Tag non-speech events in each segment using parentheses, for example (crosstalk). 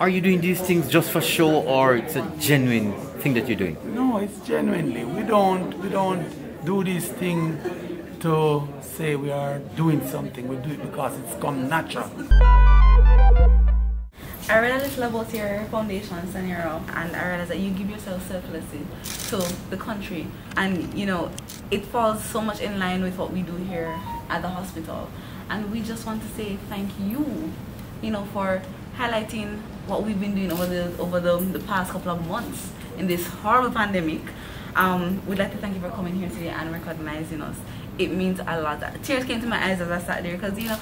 Are you doing these things just for show or it's a genuine thing that you're doing? No, it's genuinely. We don't we don't do this thing to say we are doing something. We do it because it's come natural. I read a little about your foundation, Sanmerna, and I realized that you give yourself selflessly to the country. And, you know, it falls so much in line with what we do here at the hospital. And we just want to say thank you, you know, for highlighting what we've been doing over the over the, the past couple of months in this horrible pandemic. Um, we'd like to thank you for coming here today and recognizing us. It means a lot. Tears came to my eyes as I sat there because, you know,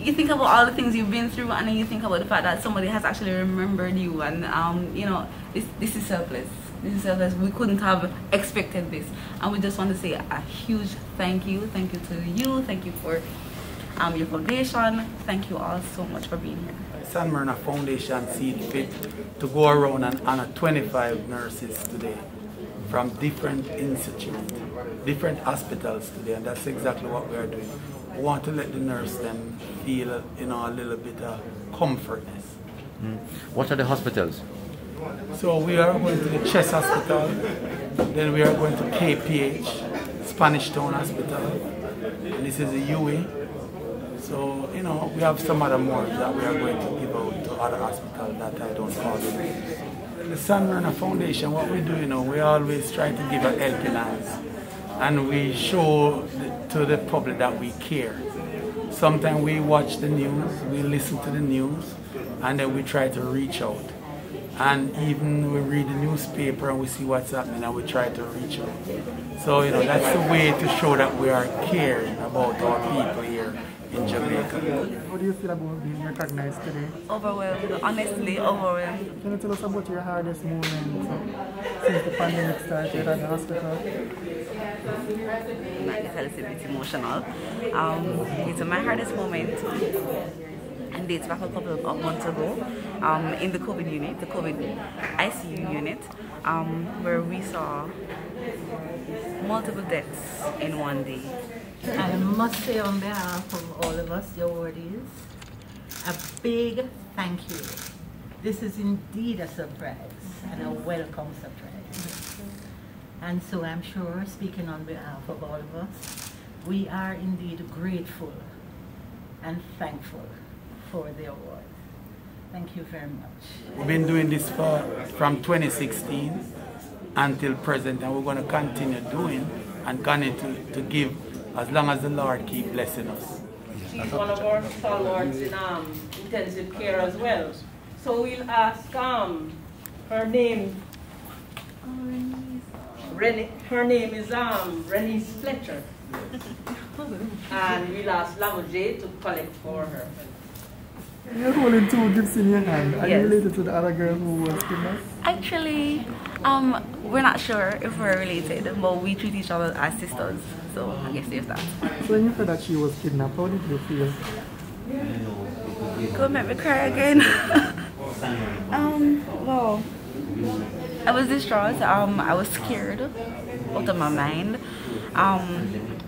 you think about all the things you've been through and then you think about the fact that somebody has actually remembered you and um, you know this this is selfless this is selfless we couldn't have expected this and we just want to say a huge thank you thank you to you thank you for um, your foundation thank you all so much for being here Sanmerna Foundation seed fit to go around and honor 25 nurses today from different institutes, different hospitals today, and that's exactly what we are doing. We want to let the nurse them feel, you know, a little bit of comfortness. Mm. What are the hospitals? So we are going to the Chest Hospital, then we are going to KPH, Spanish Town Hospital, and this is the UE. So, you know, we have some other more that we are going to give out to other hospitals that I don't call them the Sanmerna Foundation, what we do, you know, we always try to give a helping hand. And we show to the public that we care. Sometimes we watch the news, we listen to the news, and then we try to reach out. And even we read the newspaper and we see what's happening and we try to reach out. So, you know, that's the way to show that we are caring about our people here in Jamaica. How do you feel about being recognized today? Overwhelmed, honestly, overwhelmed. Can you tell us about your hardest moment since the pandemic started at the hospital? I said, it's a bit emotional. Um, it's my hardest moment and dates back a couple of months ago um, in the COVID unit, the COVID ICU unit, um, where we saw multiple deaths in one day. I must say on behalf of all of us, your the awardees, a big thank you. This is indeed a surprise and a welcome surprise. And so I'm sure, speaking on behalf of all of us, we are indeed grateful and thankful for the award. Thank you very much. We've been doing this for, from 2016 until present and we're going to continue doing and continue to, to give as long as the Lord keep blessing us. She's one of our stalwarts in um, intensive care as well. So we'll ask um, her name. Rennie, her name is um, Reniece Fletcher. (laughs) and we'll ask Lamoyje to collect for her. You're holding two gifts in your hand. Are yes. you related to the other girl who was kidnapped? Actually, um, we're not sure if we're related, but we treat each other as sisters. So I guess there's that. So when you heard that she was kidnapped, how did you feel? Go make me cry again. (laughs) um, well, I was distraught. Um, I was scared out of my mind. Um,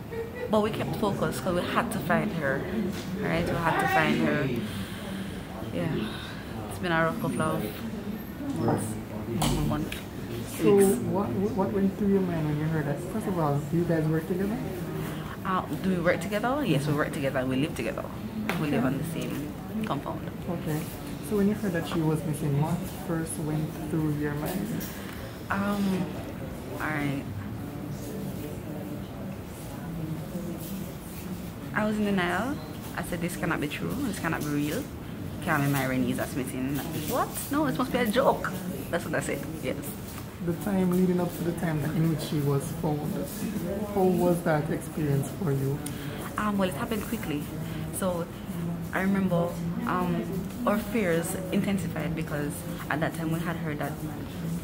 but we kept focused because we had to find her. Right? We had to find her. Yeah. It's been a rough couple of months. Month. So what, what went through your mind when you heard that? First of all, do you guys work together? Uh, do we work together? Yes, we work together. We live together. We live on the same compound. Okay. So when you heard that she was missing, what first went through your mind? Um, alright. I was in denial. I said this cannot be true. This cannot be real. Can't be my Rennie's that's missing. What? No, it must be a joke. That's what I said. Yes. The time leading up to the time in which she was found, how was that experience for you? Um, well, it happened quickly. So I remember um, our fears intensified because at that time we had heard that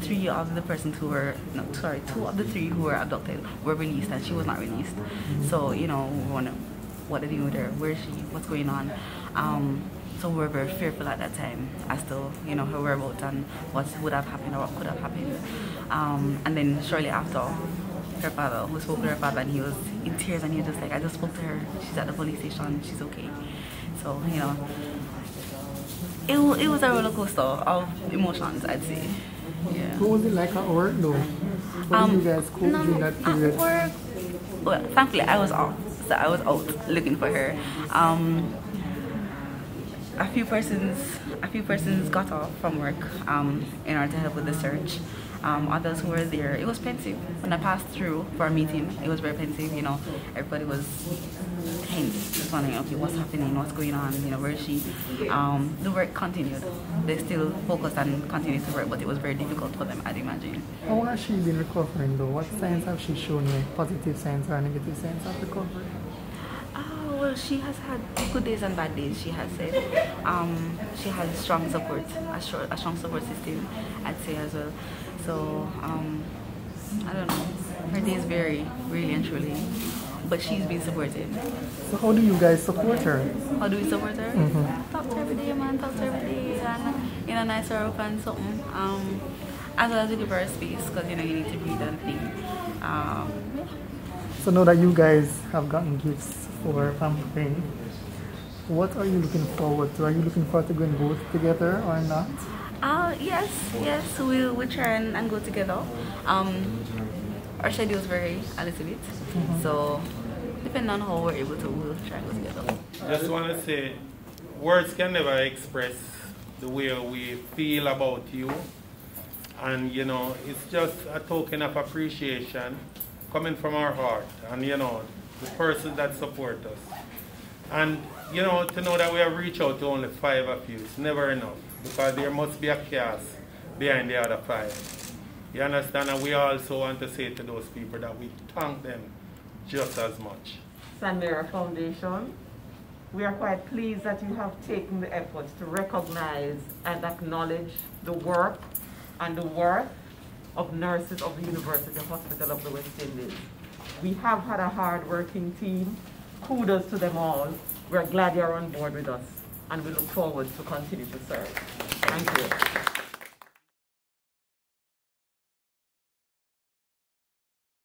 three of the persons who were, no, sorry, two of the three who were abducted were released and she was not released. So, you know, we wonder what are they doing with her? Where is she? What's going on? Um, so we were very fearful at that time as to, you know, her whereabouts and what would have happened or what could have happened. Um, and then shortly after, her father, we spoke to her father and he was in tears and he was just like, I just spoke to her. She's at the police station. She's okay. So, you know, It, it was a roller coaster of emotions, I'd say. Yeah. What was it like at work though? How did you guys cope Um, no, that at work, well, thankfully I was off, so I was out looking for her. Um, a few persons, a few persons got off from work um, in order to help with the search. Um, others who were there, it was pensive. When I passed through for a meeting, it was very pensive. You know, everybody was tense, just wondering, okay, what's happening, what's going on, you know, where is she? Um, the work continued. They still focused and continued to work, but it was very difficult for them, I'd imagine. How has she been recovering though? What signs have she shown you? Positive signs or negative signs of recovery? Well, she has had good days and bad days, she has said. Um, she has strong support, a, short, a strong support system, I'd say as well. So, um, I don't know. Her days vary, really and truly. But she's been supported. So how do you guys support her? How do we support her? Talk to her every day, man. Talk to her every day. And, you know, nice her up and something. Um, as well as we give her a space, because, you know, you need to breathe and think. Um. So now that you guys have gotten gifts for pampering, what are you looking forward to? Are you looking forward to going both together or not? Uh, yes, yes, we'll, we'll try and, and go together. Um, our schedules vary a little bit, so depending on how we're able to, we'll try and go together. Just want to say, words can never express the way we feel about you. And, you know, it's just a token of appreciation coming from our heart. And, you know, the persons that support us. And, you know, to know that we have reached out to only five of you, it's never enough. Because there must be a chaos behind the other five. You understand? And we also want to say to those people that we thank them just as much. Sanmerna Foundation, we are quite pleased that you have taken the efforts to recognize and acknowledge the work and the worth of nurses of the University Hospital of the West Indies. We have had a hard-working team. Kudos to them all. We're glad you're on board with us, and we look forward to continue to serve. Thank you.